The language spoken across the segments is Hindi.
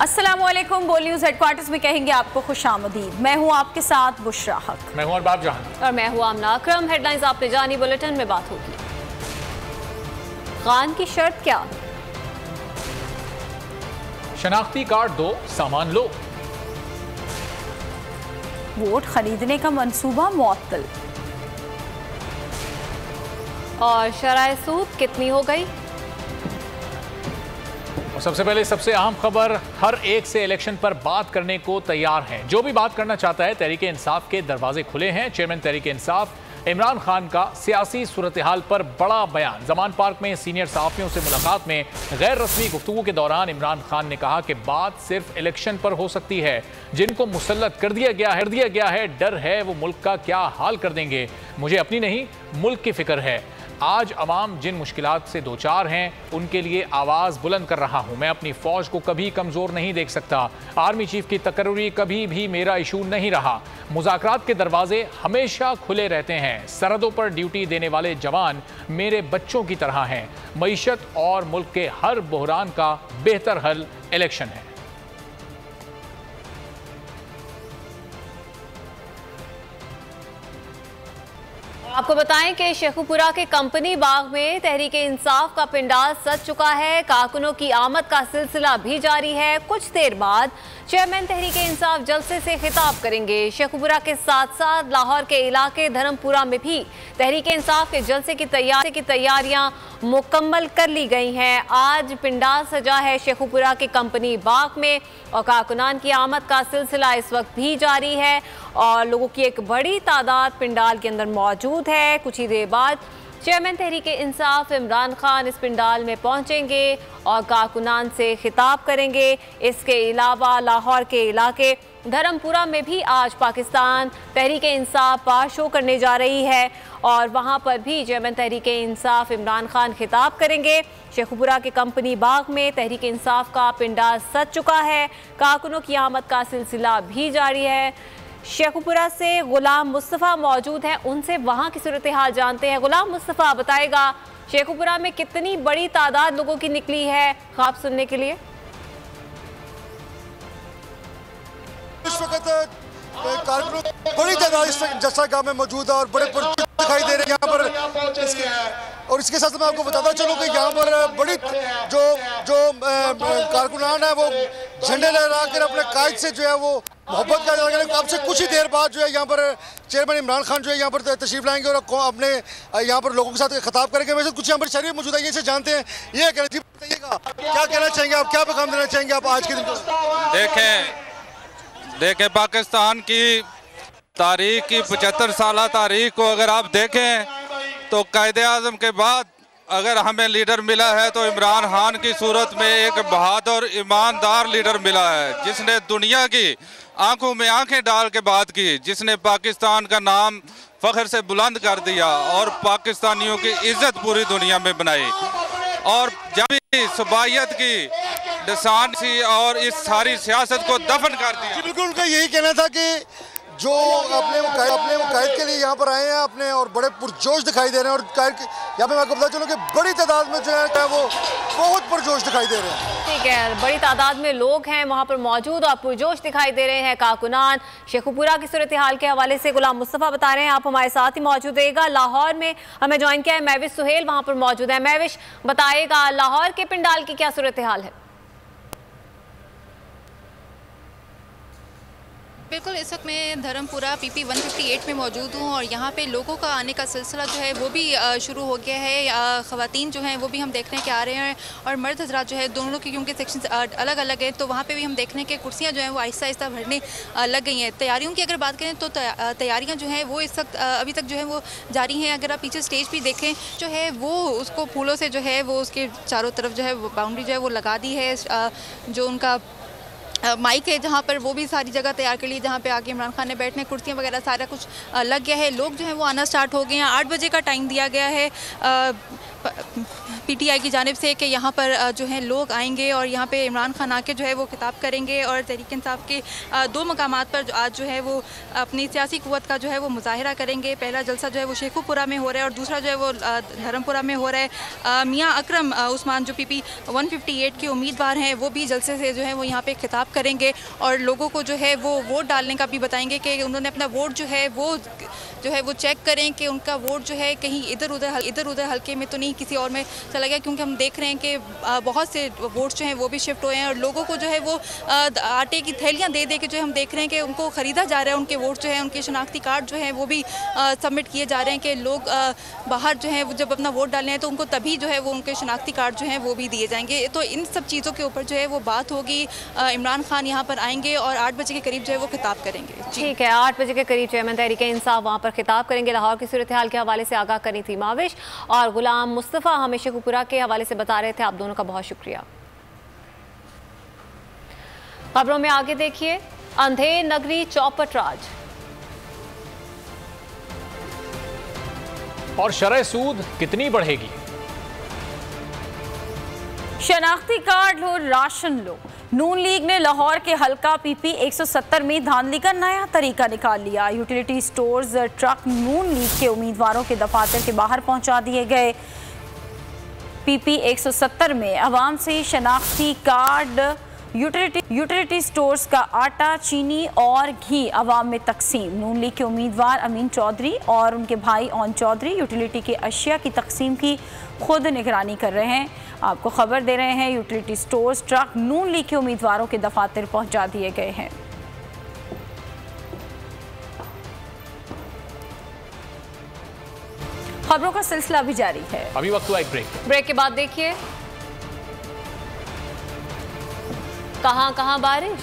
अस्सलाम वालेकुम बोल न्यूज़ हेडक्वार्टर्स में कहेंगे आपको खुश आमदीद। मैं हूँ आपके साथ बुशरा हक। मैं हूँ अरबाब जहाँ। और मैं हूँ आमना अकरम। हेडलाइंस आपने जानी बुलेटिन में बात होगी। खान की शर्त क्या? शनाख्ती कार्ड दो सामान लो। वोट खरीदने का मंसूबा मुअत्तल। और शराय सूद कितनी हो गई? और सबसे पहले सबसे अहम खबर, हर एक से इलेक्शन पर बात करने को तैयार हैं। जो भी बात करना चाहता है, तहरीक इंसाफ के दरवाजे खुले हैं। चेयरमैन तहरीक इंसाफ, इमरान खान का सियासी सूरत हाल पर बड़ा बयान। जमान पार्क में सीनियर सहाफ़ियों से मुलाकात में गैर रस्मी गुफ्तु के दौरान इमरान खान ने कहा कि बात सिर्फ़ इलेक्शन पर हो सकती है। जिनको मुसलत कर दिया गया है दिया गया है, डर है वो मुल्क का क्या हाल कर देंगे। मुझे अपनी नहीं, मुल्क की फ़िक्र है। आज अवाम जिन मुश्किल से दो चार हैं, उनके लिए आवाज़ बुलंद कर रहा हूँ। मैं अपनी फ़ौज को कभी कमज़ोर नहीं देख सकता। आर्मी चीफ की तकर्री कभी भी मेरा इशू नहीं रहा। मुजाकर के दरवाजे हमेशा खुले रहते हैं। सरहदों पर ड्यूटी देने वाले जवान मेरे बच्चों की तरह हैं। मीशत और मुल्क के हर बहरान का बेहतर हल इलेक्शन है। आपको बताएँ कि शेखुपुरा के कंपनी बाग में तहरीक इंसाफ का पिंडाल सज चुका है। कारकुनों की आमद का सिलसिला भी जारी है। कुछ देर बाद चेयरमैन तहरीक इंसाफ जलसे से खिताब करेंगे। शेखुपुरा के साथ साथ लाहौर के इलाके धर्मपुरा में भी तहरीक इंसाफ के जलसे की तैयारी की तैयारियाँ मुकम्मल कर ली गई हैं। आज पिंडाल सजा है शेखुपुरा के कंपनी बाग में और कारकुनान की आमद का सिलसिला इस वक्त भी जारी है और लोगों की एक बड़ी तादाद पिंडाल के अंदर मौजूद है। कुछ ही देर बाद चेयरमैन तहरीक इंसाफ इमरान खान इस पिंडाल में पहुँचेंगे और कारकुनान से खिताब करेंगे। इसके अलावा लाहौर के इलाके, धर्मपुरा में भी आज पाकिस्तान तहरीक इंसाफ पार शो करने जा रही है और वहाँ पर भी चेयरमैन तहरीक इंसाफ इमरान खान खिताब करेंगे। शेखुपुरा के कंपनी बाग में तहरीक इंसाफ का पिंडाल सज चुका है। कारकुनों की आमद का सिलसिला भी जारी है। शेखुपुरा से गुलाम मुस्तफ़ा मौजूद हैं। उनसे वहाँ की सूरत हाल जानते हैं। गुलाम मुस्तफ़ा बताएगा शेखुपुरा में कितनी बड़ी तादाद लोगों की निकली है ख्वाब सुनने के लिए? इस वक्त बड़ी तादाद इस जैसा गाँव में मौजूद है और बड़े दिखाई दे रहे हैं। यहाँ पर इसके और इसके साथ मैं आपको बताता चलूँ कि यहाँ पर बड़ी जो जो कारकुनान है वो झंडे लहरा कर अपने कायद से जो है वो मोहब्बत का लगे अब से कुछ ही देर बाद जो है यहाँ पर चेयरमैन इमरान खान जो है यहाँ पर तशरीफ़ लाएँगे और अपने यहाँ पर लोगों के साथ खिताब करेंगे। वैसे कुछ यहाँ पर शरीर मौजूद है, ये जानते हैं। ये कहना जी बताइएगा। क्या कहना चाहेंगे आप? क्या पैगाम देना चाहेंगे आप आज के दिन देखें देखें, पाकिस्तान की तारीख की पचहत्तर साल तारीख को अगर आप देखें तो कायदे आज़म के बाद अगर हमें लीडर मिला है तो इमरान खान की सूरत में एक बहादुर ईमानदार लीडर मिला है, जिसने दुनिया की आँखों में आँखें डाल के बात की, जिसने पाकिस्तान का नाम फख्र से बुलंद कर दिया और पाकिस्तानियों की इज़्ज़त पूरी दुनिया में बनाई। और जब सबाइत की डसान सी और इस सारी सियासत को दफन कर दिया। बिल्कुल, उनका यही कहना था कि जो अपने अपने कैद के लिए यहाँ पर आए हैं अपने और बड़े पुरजोश दिखाई दे रहे हैं और यहाँ पे मैं आपको बता चलूँ कि बड़ी तादाद में जो है वो बहुत पुरजोश दिखाई दे रहे हैं। ठीक है, बड़ी तादाद में लोग हैं, वहाँ पर मौजूद और पुरजोश दिखाई दे रहे हैं काकुनान। शेखुपुरा की सूरत हाल के हवाले से गुलाम मुस्तफ़ा बता रहे हैं, आप हमारे साथ ही मौजूद रहेगा लाहौर में हमें ज्वाइन किया है मैविश सुहेल, वहाँ पर मौजूद है। मैविश बताएगा लाहौर के पिंडाल की क्या सूरत हाल है? बिल्कुल, इस वक्त मैं धर्मपुरा पीपी 158 में मौजूद हूँ और यहाँ पे लोगों का आने का सिलसिला जो है वो भी शुरू हो गया है। ख़वातीन जो हैं वो भी हम देख रहे हैं कि आ रहे हैं और मर्द हजरात जो है दोनों के, क्योंकि सेक्शन अलग अलग हैं तो वहाँ पे भी हम देख रहे हैं कि कुर्सियाँ जो हैं वो आहिस्ता आहिस्ता भरने लग गई हैं। तैयारियों की अगर बात करें तो तैयारियाँ जो हैं वो इस वक्त अभी तक जो है वो जारी हैं। अगर आप पीछे स्टेज भी देखें जो है वो उसको फूलों से जो है वो उसके चारों तरफ़ जो है बाउंड्री जो है वो लगा दी है। जो उनका माइक है जहाँ पर वो भी सारी जगह तैयार कर ली जहाँ पे आके इमरान खान ने बैठने, कुर्सियाँ वगैरह सारा कुछ लग गया है। लोग जो हैं वो आना स्टार्ट हो गए हैं। आठ बजे का टाइम दिया गया है। पीटीआई की जानब से कि यहाँ पर जो है लोग आएँगे और यहाँ पे इमरान खान आके जो है वो खिताब करेंगे और तहरीक इंसाफ के दो मकाम पर जो आज जो है वो अपनी सियासी कुत का जो है वो मुजाहरा करेंगे पहला जलसा जो है वो शेखुपुरा में हो रहा है और दूसरा जो है वो धर्मपुरा में हो रहा है मियाँ अक्रम उस्मान जो पी पी वन के उम्मीदवार हैं वो भी जलसे से जो है वो यहाँ पर खिताब करेंगे और लोगों को जो है वो वोट डालने का भी बताएँगे कि उन्होंने अपना वोट जो है वो जो है वो चेक करें कि उनका वोट जो है कहीं इधर उधर इधर उधर हल्के में तो नहीं किसी और में चला गया, क्योंकि हम देख रहे हैं कि बहुत से वोट्स जो हैं वो भी शिफ्ट हुए हैं और लोगों को जो है वो आटे की थैलियाँ दे दे के जो हम देख रहे हैं कि उनको ख़रीदा जा रहा है, उनके वोट जो है, उनके शनाख्ती कार्ड जो है वो भी सबमिट किए जा रहे हैं कि लोग बाहर जो है जब अपना वोट डालने हैं तो उनको तभी जो है वो उनके शनाख्ती कार्ड जो हैं वो भी दिए जाएँगे। तो इन सब चीज़ों के ऊपर जो है वो बात होगी। इमरान खान यहाँ पर आएँगे और आठ बजे के करीब जो है वो खिताब करेंगे। ठीक है, आठ बजे के करीब चेयरमैन तहरीक इंसाफ वहाँ पर खिताब करेंगे। लाहौर की सूरत हाल के हवाले से आगाह करी थी माविश और गुलाम मुस्तफ़ा हमेशा कुपुरा के हवाले से बता रहे थे आप दोनों का बहुत शुक्रिया। खबरों में आगे देखिए अंधेर नगरी चौपट राज। और शरह सूद कितनी बढ़ेगी? शनाख्ती कार्ड लो राशन लो। नून लीग ने लाहौर के हल्का पीपी 170 में धांधली का नया तरीका निकाल लिया। Utility stores truck Noon League के उम्मीदवारों के दफातर के बाहर पहुँचा दिए गए। पीपी 170 में आवाम से शनाख्ती कार्ड, यूटिलिटी यूटिलिटी स्टोर्स का आटा, चीनी और घी आवाम में तकसीम। नून लीग के उम्मीदवार अमीन चौधरी और उनके भाई ओन चौधरी यूटिलिटी के अशिया की तकसीम की खुद निगरानी कर रहे हैं। आपको खबर दे रहे हैं, utility stores truck Noon League के उम्मीदवारों के दफातर पहुँचा दिए गए हैं। खबरों का सिलसिला भी जारी है। अभी वक्त हुआ एक ब्रेक ब्रेक के बाद देखिए कहाँ कहाँ बारिश?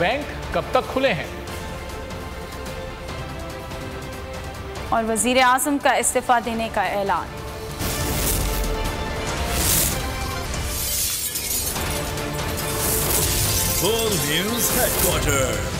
बैंक कब तक खुले हैं? और वज़ीर आज़म का इस्तीफा देने का ऐलान। News headquarter